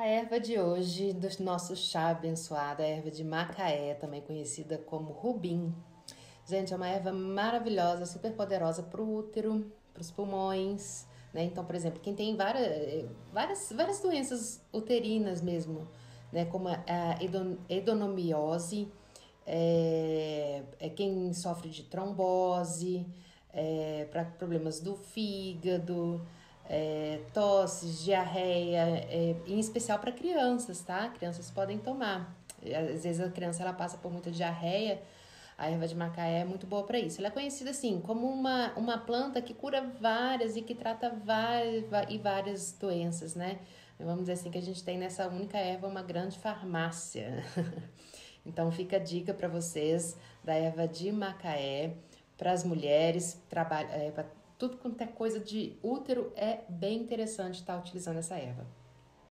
A erva de hoje, do nosso chá abençoado, a erva de macaé, também conhecida como rubim. Gente, é uma erva maravilhosa, super poderosa para o útero, para os pulmões, né? Então, por exemplo, quem tem várias, várias, várias doenças uterinas mesmo, né? Como a edonomiose, é, é quem sofre de trombose, é, para problemas do fígado, é, tosses, diarreia, é, em especial para crianças, tá? Crianças podem tomar. Às vezes a criança ela passa por muita diarreia, a erva de macaé é muito boa para isso. Ela é conhecida assim como uma, uma planta que cura várias e que trata várias, e várias doenças, né? Vamos dizer assim que a gente tem nessa única erva uma grande farmácia. então fica a dica para vocês da erva de macaé para as mulheres, trabalha, é, tudo quanto é coisa de útero, é bem interessante estar tá utilizando essa erva.